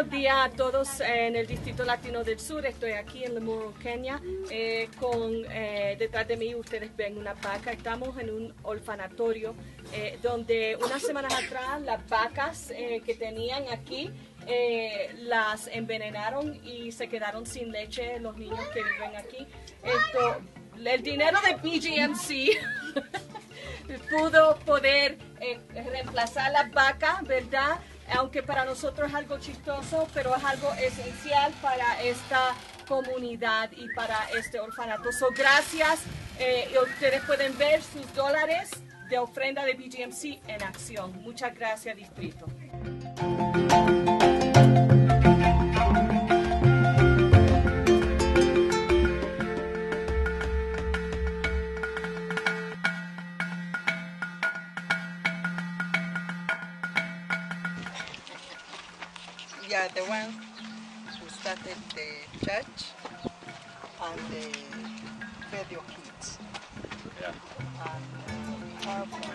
estamos en el Distrito Latino del Sur, estoy aquí en Lemuru, Kenia, eh, con eh, detrás de mí ustedes ven una vaca, estamos en un orfanatorio eh, donde unas semanas atrás las vacas que tenían aquí las envenenaron y se quedaron sin leche los niños que viven aquí. Esto, el dinero de BGMC pudo poder reemplazar las vacas, ¿verdad? Aunque para nosotros es algo chistoso, pero es algo esencial para esta comunidad y para este orfanato. So, gracias. Eh, ustedes pueden ver sus dólares de ofrenda de BGMC en acción. Muchas gracias, Distrito. Are the one who started the church and the fed your kids. Yeah. And uh, we have